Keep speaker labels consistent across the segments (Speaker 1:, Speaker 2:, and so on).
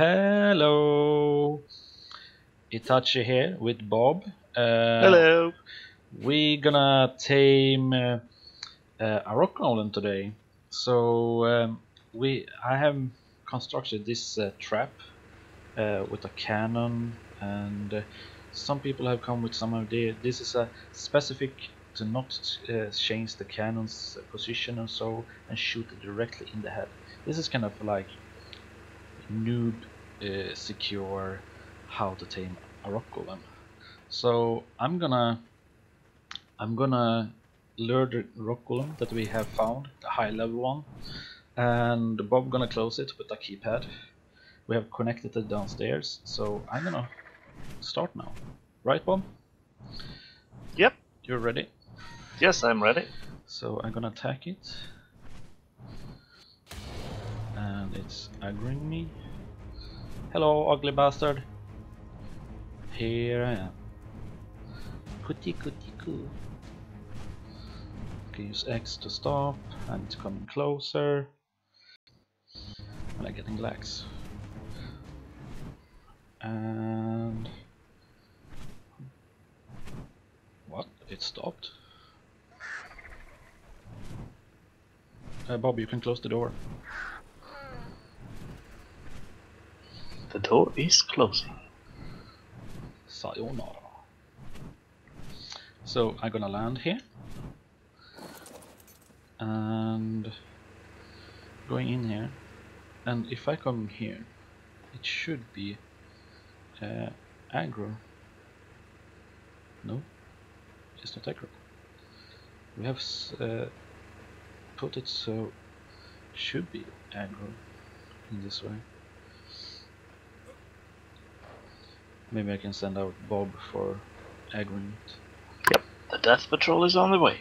Speaker 1: Hello, Itachi here with Bob. Uh,
Speaker 2: Hello.
Speaker 1: We're gonna tame uh, uh, a rock golem today. So um, we, I have constructed this uh, trap uh, with a cannon, and uh, some people have come with some idea. This is a specific to not uh, change the cannon's position and so, and shoot it directly in the head. This is kind of like noob uh, secure how to tame a rock golem. So I'm gonna I'm gonna lure the rock golem that we have found, the high level one, and Bob gonna close it with a keypad. We have connected it downstairs, so I'm gonna start now. Right, Bob?
Speaker 2: Yep.
Speaker 1: You're ready?
Speaker 2: Yes, I'm ready.
Speaker 1: So I'm gonna attack it. And it's aggroing me. Hello, ugly bastard. Here I am. Cootie cootie coo. Okay, use X to stop, and it's coming closer. And I'm getting lags. And what? It stopped. Uh, Bob, you can close the door.
Speaker 2: The door is closing.
Speaker 1: Sayonara. So I'm gonna land here. And going in here. And if I come here, it should be uh, aggro. No, it's not aggro. We have uh, put it so should be aggro in this way. Maybe I can send out Bob for it.
Speaker 2: Yep. The death patrol is on the way.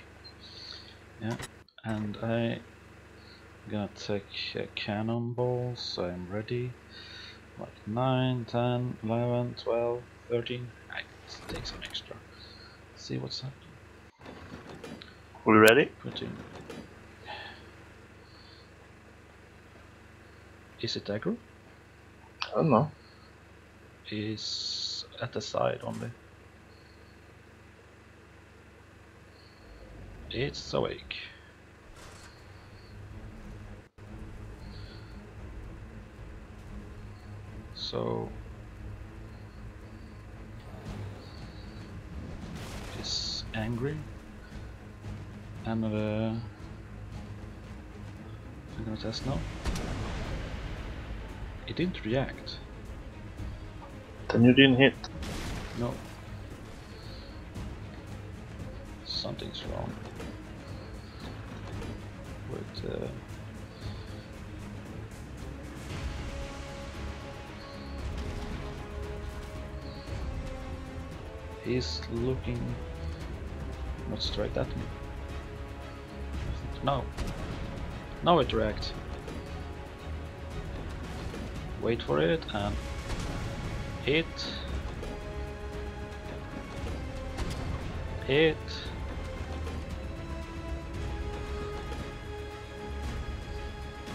Speaker 1: Yeah, and I gonna take a cannonball, so I'm ready. Like 9, 10, 11, 12, 13. I take some extra. See what's happening.
Speaker 2: We ready?
Speaker 1: Put in. Is it aggro?
Speaker 2: I don't know.
Speaker 1: Is at the side only. It's awake. So it's angry and uh, I'm gonna test now. It didn't react.
Speaker 2: Then you didn't hit.
Speaker 1: No. Something's wrong with uh, He's looking not straight at me. No. Now it reacts. Wait for it and hit. Hit.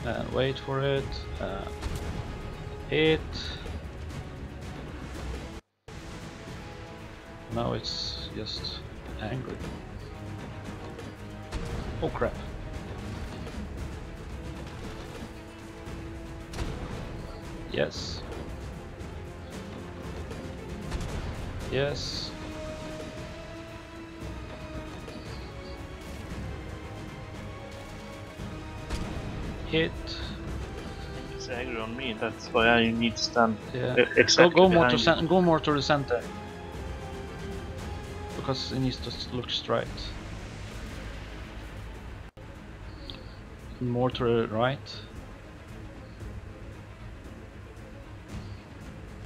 Speaker 1: And wait for it. Uh, hit. Now it's just angry. Oh crap. Yes Yes. Hit.
Speaker 2: It's angry on me. That's why I need to stand
Speaker 1: Yeah.
Speaker 2: uh,
Speaker 1: Go,
Speaker 2: exactly
Speaker 1: go more to
Speaker 2: you.
Speaker 1: go more to the center. Because it needs to look straight. More to the right.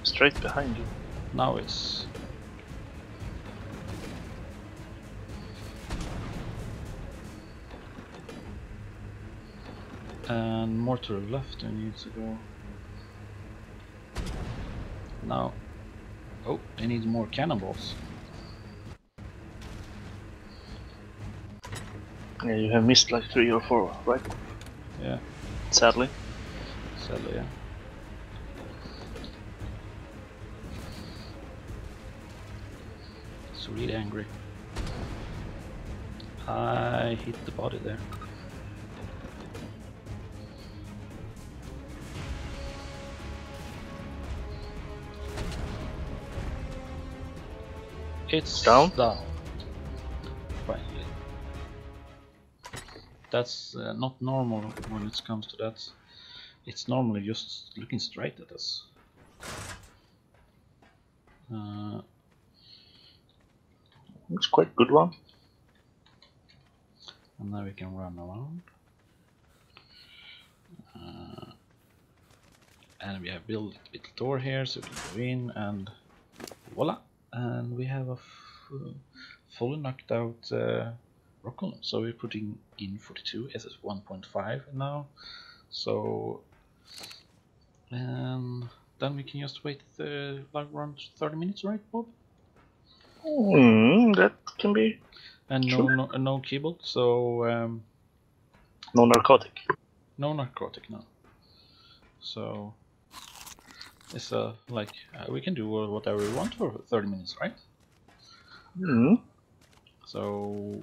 Speaker 2: Straight behind you.
Speaker 1: Now it's and mortar left I need to go. Now oh I need more cannonballs.
Speaker 2: Yeah you have missed like three or four right?
Speaker 1: Yeah.
Speaker 2: Sadly.
Speaker 1: Sadly yeah. It's really angry. I hit the body there. It's
Speaker 2: Down?
Speaker 1: down. Finally. That's uh, not normal when it comes to that. It's normally just looking straight at us. Uh,
Speaker 2: It's quite good one.
Speaker 1: and now we can run around. Uh, and we have built a little door here so we can go in and voila! And we have a fully knocked out uh, rock golem. So we're putting in 42 SS 1.5 now. So and then we can just wait uh, like around 30 minutes, right, Bob?
Speaker 2: Hmm, that can be
Speaker 1: And no, no, no keyboard, so um,
Speaker 2: no narcotic.
Speaker 1: no narcotic now. So it's uh, like uh, we can do whatever we want for 30 minutes, right?
Speaker 2: Mm hmm.
Speaker 1: So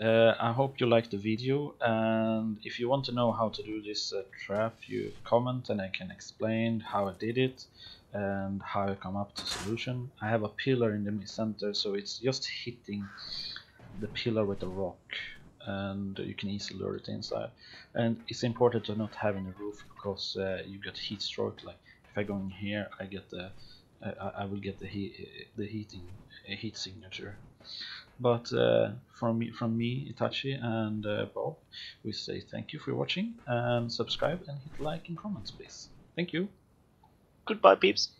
Speaker 1: uh, I hope you liked the video, and if you want to know how to do this uh, trap, you comment and I can explain how I did it and how I come up to solution. I have a pillar in the center, so it's just hitting the pillar with a rock, and you can easily lure it inside. And it's important to not have any roof because uh, you get heat stroke. Like if I go in here, I get the I- I will get the heat the heating heat signature. But uh, from me, from me, Itachi and uh, Bob, we say thank you for watching and subscribe and hit like and comments, please. Thank you.
Speaker 2: Goodbye, peeps.